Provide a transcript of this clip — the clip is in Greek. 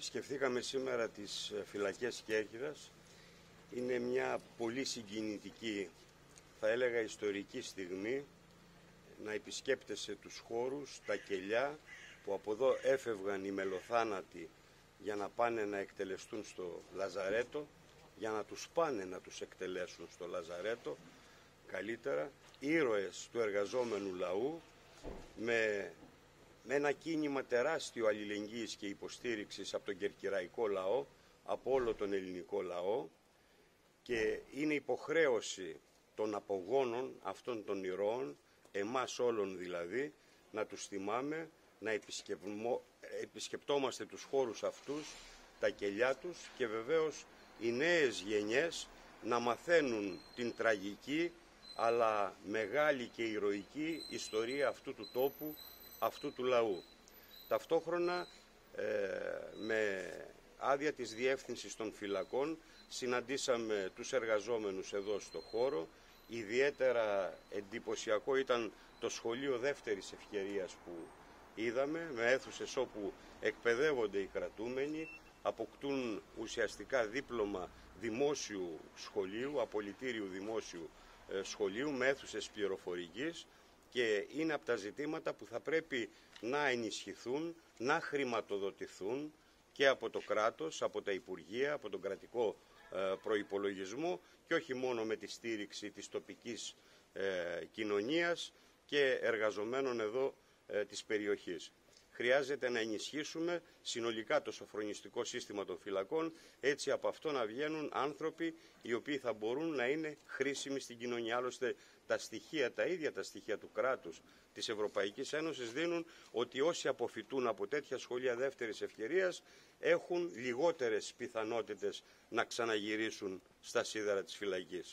Επισκεφθήκαμε σήμερα τις ε, φυλακές Κέρκυρας. Είναι μια πολύ συγκινητική, θα έλεγα ιστορική στιγμή, να επισκέπτεσαι τους χώρους, τα κελιά που από εδώ έφευγαν οι μελοθάνατοι για να πάνε να εκτελεστούν στο Λαζαρέτο, για να τους πάνε να τους εκτελέσουν στο Λαζαρέτο, καλύτερα, ήρωες του εργαζόμενου λαού, με με ένα κίνημα τεράστιο αλληλεγγύης και υποστήριξης από τον κερκυραϊκό λαό, από όλο τον ελληνικό λαό και είναι υποχρέωση των απογόνων αυτών των ηρώων, εμάς όλων δηλαδή, να τους θυμάμαι, να επισκεπτόμαστε τους χώρους αυτούς, τα κελιά τους και βεβαίως οι νέες γενιές να μαθαίνουν την τραγική αλλά μεγάλη και ηρωική ιστορία αυτού του τόπου αυτού του λαού. Ταυτόχρονα ε, με άδεια της Διεύθυνσης των Φυλακών συναντήσαμε τους εργαζόμενους εδώ στο χώρο. Ιδιαίτερα εντυπωσιακό ήταν το σχολείο δεύτερης ευκαιρίας που είδαμε, με αίθουσες όπου εκπαιδεύονται οι κρατούμενοι, αποκτούν ουσιαστικά δίπλωμα δημόσιου σχολείου, απολυτήριου δημόσιου ε, σχολείου, με αίθουσες πληροφορικής, και είναι από τα ζητήματα που θα πρέπει να ενισχυθούν, να χρηματοδοτηθούν και από το κράτος, από τα Υπουργεία, από τον κρατικό ε, προϋπολογισμό και όχι μόνο με τη στήριξη της τοπικής ε, κοινωνίας και εργαζομένων εδώ ε, της περιοχής χρειάζεται να ενισχύσουμε συνολικά το σοφρονιστικό σύστημα των φυλακών, έτσι από αυτό να βγαίνουν άνθρωποι οι οποίοι θα μπορούν να είναι χρήσιμοι στην κοινωνία. Άλλωστε τα στοιχεία, τα ίδια τα στοιχεία του κράτους της Ευρωπαϊκής Ένωσης δίνουν ότι όσοι αποφυτούν από τέτοια σχολεία δεύτερης ευκαιρίας έχουν λιγότερες πιθανότητες να ξαναγυρίσουν στα σίδερα της φυλακής.